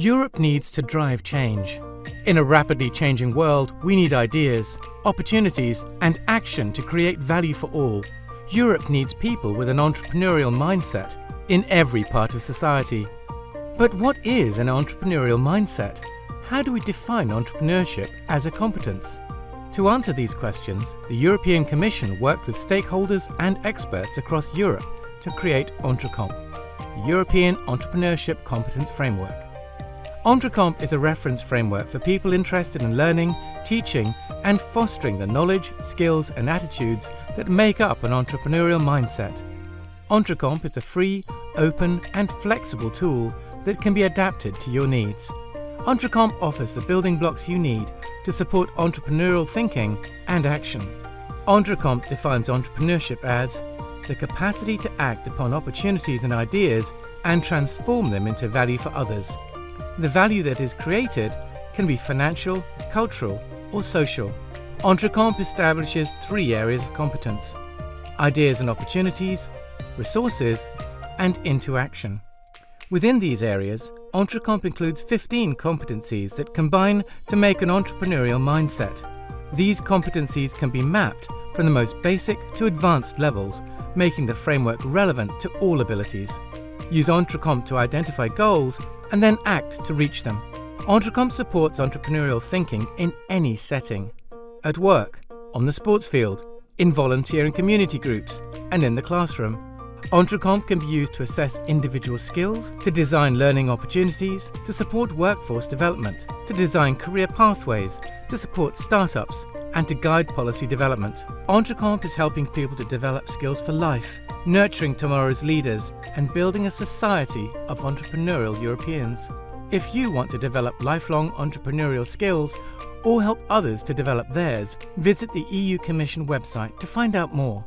Europe needs to drive change. In a rapidly changing world, we need ideas, opportunities, and action to create value for all. Europe needs people with an entrepreneurial mindset in every part of society. But what is an entrepreneurial mindset? How do we define entrepreneurship as a competence? To answer these questions, the European Commission worked with stakeholders and experts across Europe to create EntreComp, the European Entrepreneurship Competence Framework. EntreComp is a reference framework for people interested in learning, teaching, and fostering the knowledge, skills, and attitudes that make up an entrepreneurial mindset. EntreComp is a free, open, and flexible tool that can be adapted to your needs. EntreComp offers the building blocks you need to support entrepreneurial thinking and action. EntreComp defines entrepreneurship as the capacity to act upon opportunities and ideas and transform them into value for others. The value that is created can be financial, cultural, or social. EntreComp establishes three areas of competence ideas and opportunities, resources, and into action. Within these areas, EntreComp includes 15 competencies that combine to make an entrepreneurial mindset. These competencies can be mapped from the most basic to advanced levels, making the framework relevant to all abilities. Use EntreComp to identify goals and then act to reach them. EntreComp supports entrepreneurial thinking in any setting at work, on the sports field, in volunteer and community groups, and in the classroom. EntreComp can be used to assess individual skills, to design learning opportunities, to support workforce development, to design career pathways, to support startups, and to guide policy development. EntreComp is helping people to develop skills for life, nurturing tomorrow's leaders, and building a society of entrepreneurial Europeans. If you want to develop lifelong entrepreneurial skills or help others to develop theirs, visit the EU Commission website to find out more.